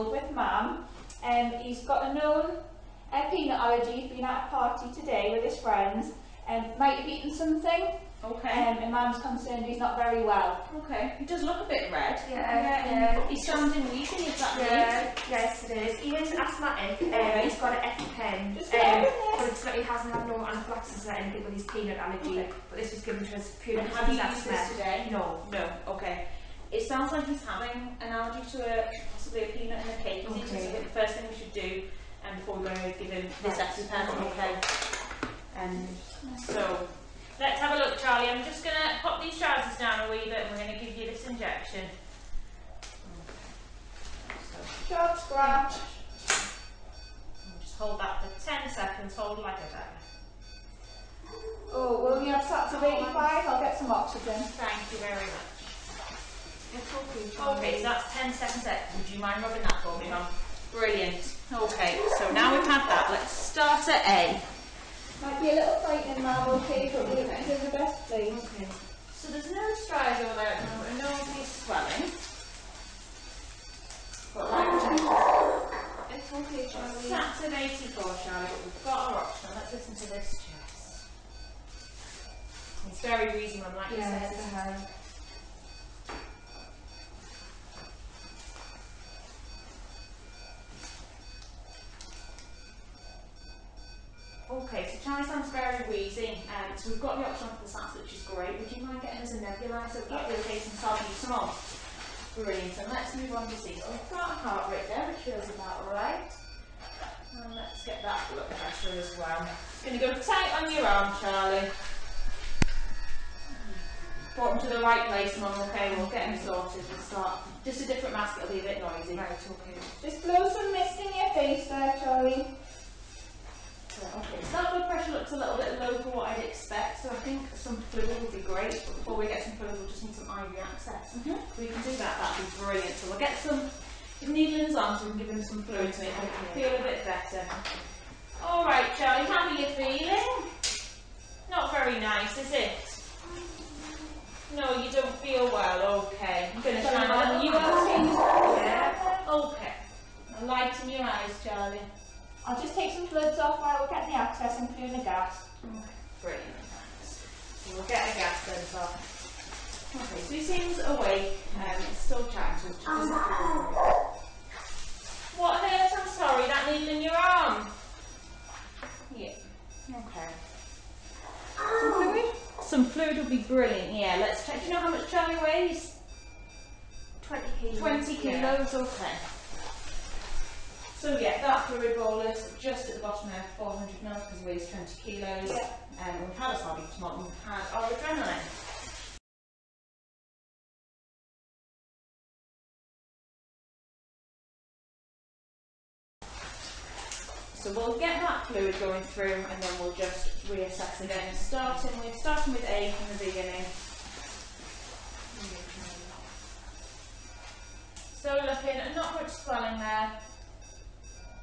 old with mum. Um, he's got a known uh, peanut allergy. He's been at a party today with his friends and um, might have eaten something. Okay. Um, and mum's concerned he's not very well. Okay. He does look a bit red. Yeah. yeah. yeah. He's sounding wheezing, is that yeah. Mean? Yes, it is. He is asthmatic. Um, he's got an EpiPen. Just um, but it's not, he hasn't had no anaphylaxis or anything with his peanut allergy. Okay. But this was given to us purely because he's asthmatic. today? No. No. Okay. It sounds like he's having an allergy to a possibly a peanut and a cake. disease, Okay. So I think the first thing we should do, and before we go is give him this Right. EpiPen. Okay. And so let's have a look, Charlie. I'm just gonna pop these trousers down a wee bit, and we're gonna give you this injection. So Sharp scratch. just hold that for 10 seconds. Hold like a dagger. Oh, will you have sats of 85? I'll get some oxygen. Thank you very much. Okay. So that's 10 seconds there. Would you mind rubbing that for me, Mum? Brilliant. Okay, so now we've had that, let's start at A. Might be a little frightening, Mum, okay, but we're going to do the best, please. Okay. So there's no stridor over there at the moment, and no obvious swelling. But like It's okay, Charlie. Sats at 84, Charlotte. We've got our oxygen. Let's listen to this chest. It's very Mum, like you Yeah, said. Okay, so Charlie sounds very wheezy, um, so we've got the oxygen for the SATs, which is great. Would you mind getting us a nebulizer? That be okay since I'll use some on? Brilliant, and let's move on to C. So we've got a heart rate there, which feels about right. And let's get that blood pressure as well. It's going to go tight on your arm, Charlie. Put him to the right place, Mum, okay? We'll get him sorted. We'll start. Just a different mask, it'll be a bit noisy. Right, okay. Just blow some mist in your face there, Charlie. We can do that, that'd be brilliant. So we'll get some needlings on so we can give him some fluid to make him feel a bit better. All right, Charlie, how are you feeling? Not very nice, is it? No, you don't feel well. Okay, I'm going to shine a little. You okay? Yeah. Okay. A light in your eyes, Charlie. I'll just take some fluids off while we're getting the access, and including the gas. Brilliant, thanks. We'll get a gas sensor. Okay, so he seems awake, um, still chatting to us, which isn't. What hurt? I'm sorry, that needle in your arm. Yeah, okay. Some fluid? Some fluid would be brilliant, yeah. Let's check. Do you know how much Charlie weighs? 20 kilos. 20 Yeah. kilos, okay. So yeah, that fluid bolus just at the bottom there, 400 mils because it weighs 20 kilos. Yeah. Um, we've had a salbutamol and we've had our adrenaline. So we'll get that fluid going through and then we'll just reassess again. Starting with starting with A from the beginning. So looking at not much swelling there.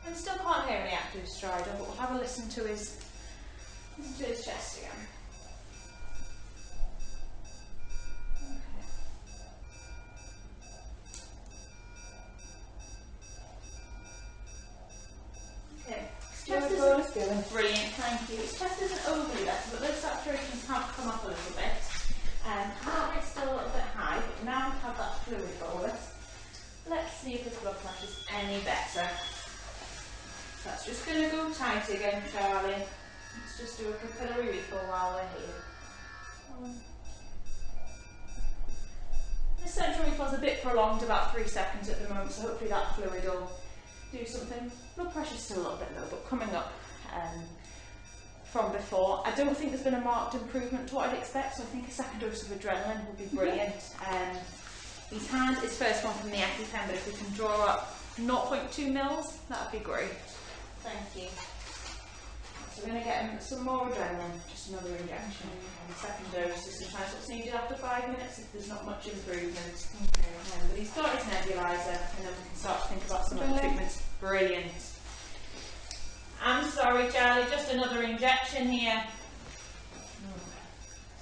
And still can't hear any active stridor, but we'll have a listen to his listen to his chest again. Going to go tight again, Charlie. Let's just do a capillary refill while we're here. Um, This central refill's a bit prolonged, about three seconds at the moment, so hopefully that fluid will do something. Blood pressure's still a little bit low, but coming up um, from before. I don't think there's been a marked improvement to what I'd expect, so I think a second dose of adrenaline would be brilliant. Um, he's had his first one from the EpiPen, but if we can draw up 0.2 mils, that would be great. Thank you. So we're going to get him some more adrenaline, just another injection. And the second dose is sometimes what's needed after five minutes if there's not much improvement. Um, but he's got his nebulizer, and then we can start to think about some other treatments. Brilliant. I'm sorry, Charlie, just another injection here.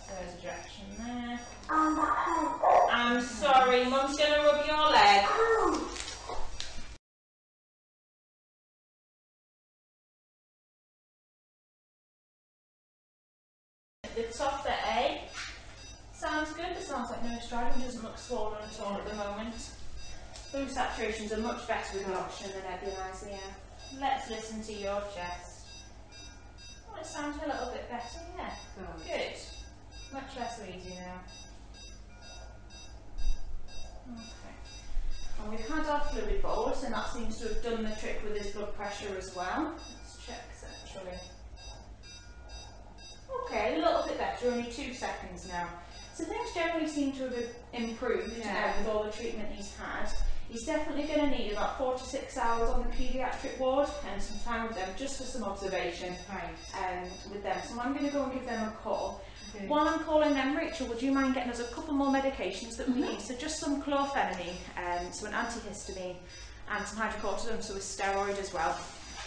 There's injection there. I'm sorry, Mum's going to rub your sounds like. Doesn't look swollen at all at the moment. Those saturations are much better with the oxygen than nebulizer, yeah. Let's listen to your chest. Oh, it sounds a little bit better, yeah. Good. Much less wheezy now. Okay. And we've had our fluid bolus and that seems to have done the trick with his blood pressure as well. Let's check centrally. Okay, a little bit better, only two seconds now. So things generally seem to have improved Yeah. uh, with all the treatment he's had. He's definitely going to need about four to six hours on the paediatric ward and some time with them just for some observation Right. um, with them. So I'm going to go and give them a call. Okay. While I'm calling them, Rachel, would you mind getting us a couple more medications that we need? So just some chlorphenamine, um, so an antihistamine, and some hydrocortisone, so a steroid as well.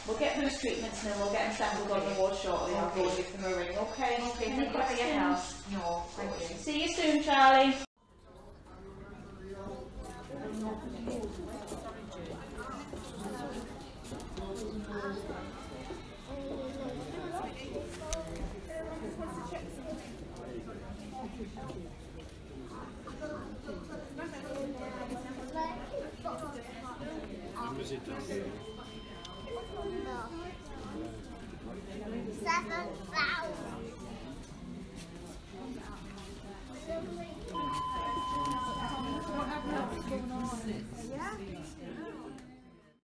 We'll get those treatments and then we'll get them settled on the ward shortly. I'll go give them a ring, okay? Okay, Any thank you for your questions? help. No, thank you. See you soon, Charlie.